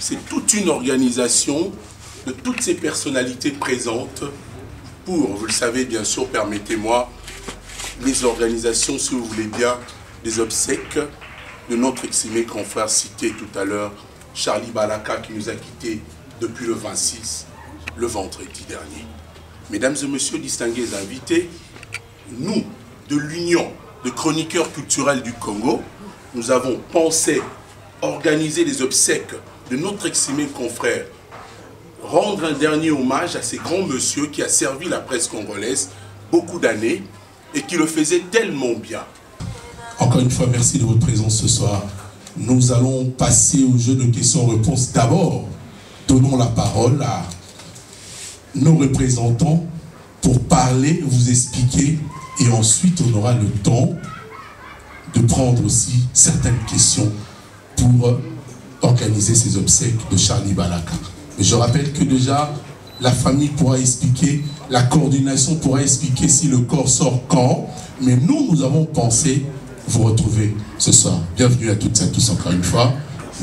C'est toute une organisation de toutes ces personnalités présentes pour, vous le savez bien sûr, permettez-moi, les organisations, si vous voulez bien, des obsèques de notre estimé confrère cité tout à l'heure, Charlie Balaka, qui nous a quittés depuis le 26, le vendredi dernier. Mesdames et messieurs, distingués invités, nous, de l'Union de chroniqueurs culturels du Congo, nous avons pensé organiser les obsèques de notre estimé confrère, rendre un dernier hommage à ces grands monsieur qui a servi la presse congolaise beaucoup d'années et qui le faisait tellement bien. Encore une fois, merci de votre présence ce soir. Nous allons passer au jeu de questions-réponses. D'abord, donnons la parole à nos représentants pour parler, vous expliquer, et ensuite on aura le temps de prendre aussi certaines questions pour organiser ces obsèques de Charlie Balaka. je rappelle que déjà, la famille pourra expliquer, la coordination pourra expliquer si le corps sort quand, mais nous, nous avons pensé vous retrouver ce soir. Bienvenue à toutes et à tous encore une fois.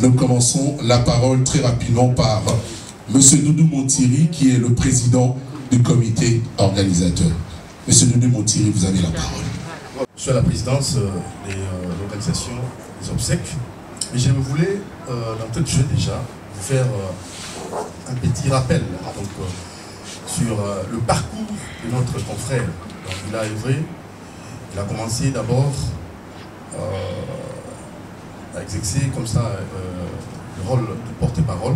Nous commençons la parole très rapidement par M. Doudou Montiri, qui est le président du comité organisateur. Monsieur Doudou Montiri, vous avez la parole. À la présidence euh, de euh, l'organisation des obsèques. Mais je voulais, euh, dans de jeu déjà, vous faire un petit rappel donc, sur le parcours de notre confrère. il a œuvré, il a commencé d'abord à exercer comme ça le rôle de porte-parole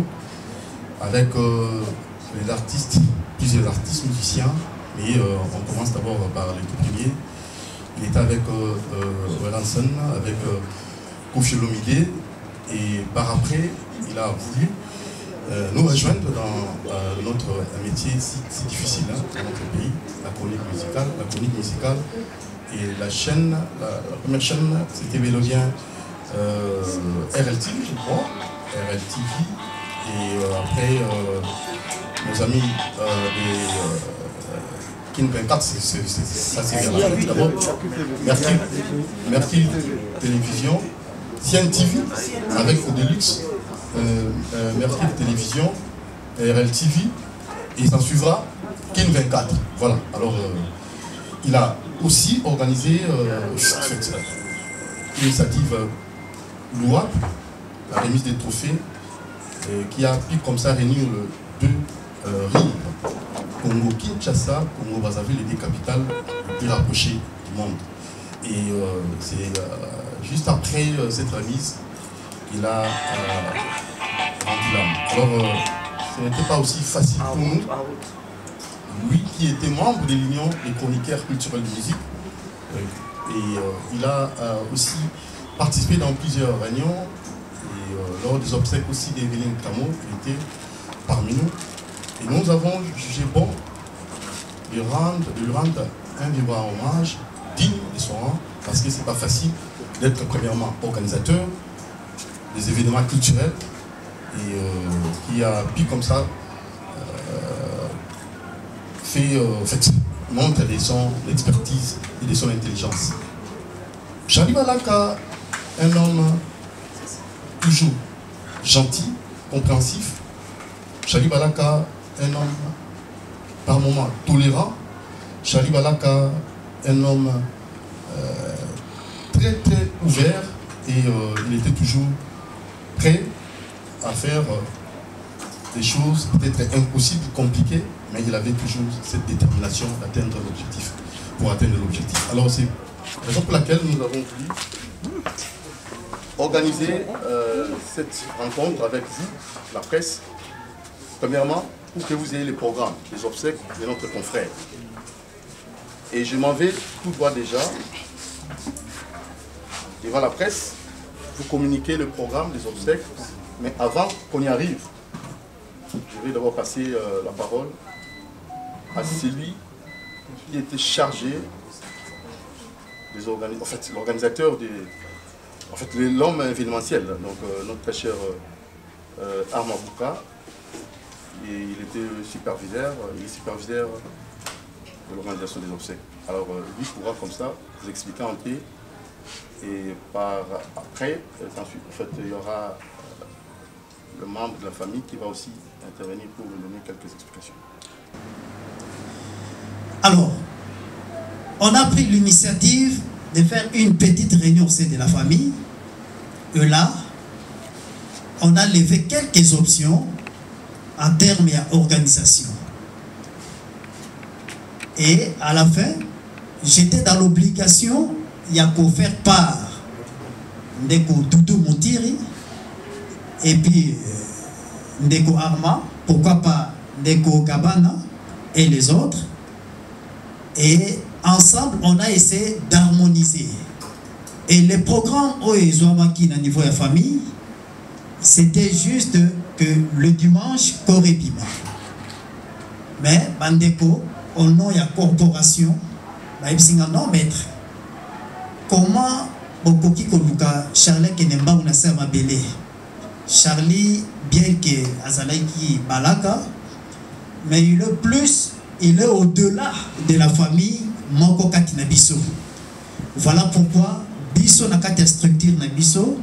avec les artistes, plusieurs artistes musiciens, mais on commence d'abord par les tout premiers. Il était avec euh, euh avec euh, Kofi Lomide, et par après, il a voulu euh, nous rejoindre dans notre métier si, difficile hein, dans notre pays, la chronique musicale. La chronique musicale. Et la chaîne, la, première chaîne, c'était Mélodien RLTV, je crois, RLTV, et après, nos amis des Kin 24, ça c'est bien. d'abord. Mercure, Mercure Télévision, Cien TV avec Odelux, euh, euh, Télévision, RL TV, et s'en suivra Kin 24. Voilà, alors euh, il a aussi organisé cette initiative louable, la remise des trophées, qui a pu comme ça réunir le 2 RIB Congo-Kinshasa, Congo-Brazzaville est des capitales les plus du monde. Et euh, c'est euh, juste après euh, cette remise qu'il a rendu l'âme. Alors, ce n'était pas aussi facile pour nous. Lui qui était membre de l'Union des chroniqueurs culturels de musique, et il a aussi participé dans plusieurs réunions, et lors des obsèques aussi d'Evelyne Camo, il était parmi nous. Et nous avons jugé bon de lui rendre, de rendre un vibrant hommage parce que ce n'est pas facile d'être premièrement organisateur des événements culturels et euh, qui a pu comme ça euh, fait, euh, fait, montre de son expertise et de son intelligence. Charlie Balaka, un homme toujours gentil, compréhensif. Charlie Balaka, un homme par moments tolérant. Charlie Balaka, un homme très très ouvert et euh, il était toujours prêt à faire euh, des choses peut-être impossibles, compliquées, mais il avait toujours cette détermination d'atteindre l'objectif, pour atteindre l'objectif. Alors c'est la raison pour laquelle nous avons voulu organiser cette rencontre avec vous, la presse, premièrement pour que vous ayez les programmes, les obsèques de notre confrère. Et je m'en vais tout droit déjà devant la presse pour communiquer le programme des obsèques. Mais avant qu'on y arrive, je vais d'abord passer euh, la parole à celui qui était chargé des en fait, l'organisateur des, en fait, l'homme événementiel, donc euh, notre très cher euh, Armand Bouka, il était superviseur, euh, il est superviseur l'organisation des obsèques. Alors euh, lui pourra comme ça vous expliquer en paix. Et par après, euh, ensuite, en fait, il y aura le membre de la famille qui va aussi intervenir pour vous donner quelques explications. Alors, on a pris l'initiative de faire une petite réunion au sein de la famille. Et là, on a levé quelques options en termes d'organisation. Et à la fin, j'étais dans l'obligation, il y a qu'à faire part Ndeko Doudou Montiri et puis euh, Ndeko Arma, pourquoi pas Ndeko Gabana et les autres. Et ensemble, on a essayé d'harmoniser. Et le programme Oezouamaki à niveau de la famille, c'était juste que le dimanche, Korébima. Mais, Bandeko, au nom de la corporation, non, maître. Comment bokoki koluka Charlie Kenemba ou Nasser Mabele Charlie, bien que Azalaiki Balaka, mais il est plus, il est au-delà de la famille Moko Katinabiso. Voilà pourquoi, Biso Nakata structure Nabiso,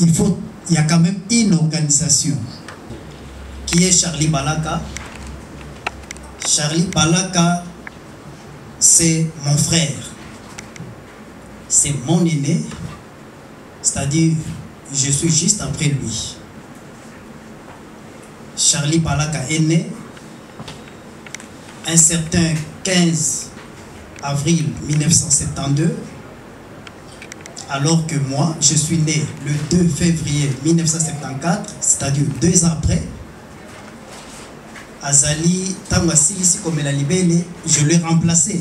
il faut il y a quand même une organisation qui est Charlie Balaka. Charlie Balaka, c'est mon frère. C'est mon aîné. C'est-à-dire, je suis juste après lui. Charlie Balaka est né un certain 15 avril 1972 alors que moi, je suis né le 2 février 1974, c'est-à-dire deux ans après. Azali Tangwasi, ici comme la libellé, je l'ai remplacé.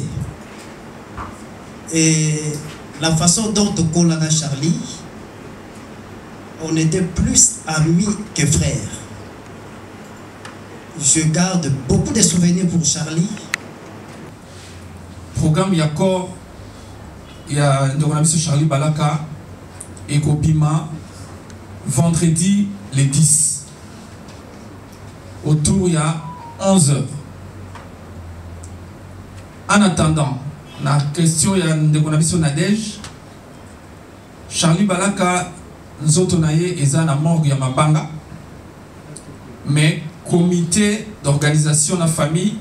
Et la façon dont on a Charlie, on était plus amis que frères. Je garde beaucoup de souvenirs pour Charlie. Programme Yakor ya ndeko na biso charlie balaka ekobima vendredi le 10 autour ya 11 heures en attendant na question ya ndeko na biso nadege charlie balaka nzoto na ye eza na morgue mabanga. Mais comité d'organisation na famille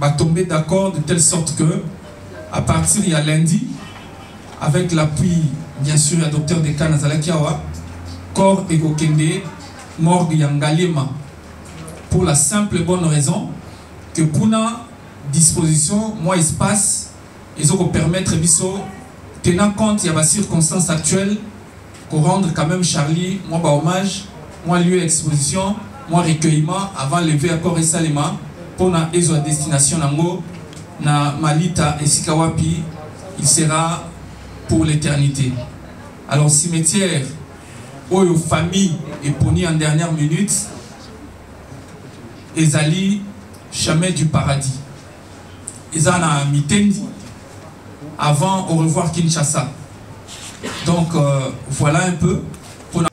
batombé d'accord de telle sorte que à partir ya lundi avec l'appui bien sûr ya docteur Dekan Nazalaki Awa, corps et Gokende, morgue pour la simple et bonne raison que pour la disposition, moi espace, ils ont permettre biso tenant compte il y a des circonstances actuelles qu'on rendre quand même Charlie moi bah hommage moi lieu exposition moi recueillement avant lever à corps et salima pour ezo destination nango na Malita et Sikawapi il sera pour l'éternité. Alors cimetière, aux famille et poni en dernière minute, Ezali, chemin du paradis. Ezana Mitendi, avant au revoir Kinshasa. Donc euh, voilà un peu pour de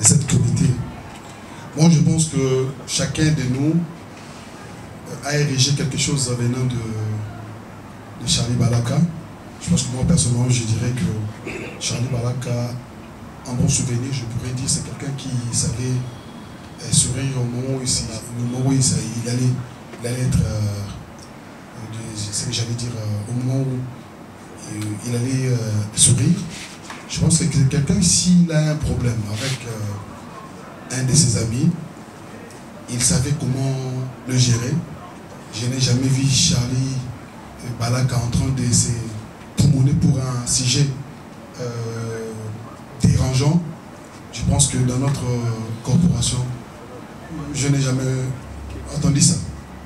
cette comité. Moi je pense que chacun de nous a érigé quelque chose venant de, de Charlie Balaka. Je pense que moi, personnellement, je dirais que Charlie Balaka, en bon souvenir, je pourrais dire, c'est quelqu'un qui savait euh, sourire au moment où, il, moment où il, allait, être, euh, j'allais dire, euh, au moment où il, allait euh, sourire. Je pense que quelqu'un, s'il a un problème avec euh, un de ses amis, il savait comment le gérer. Je n'ai jamais vu Charlie Balaka en train de se promener pour un sujet euh, dérangeant. Je pense que dans notre corporation, je n'ai jamais entendu ça,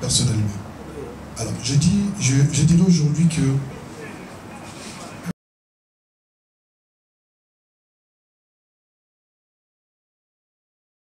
personnellement. Alors, je, dis, je, je dirais aujourd'hui que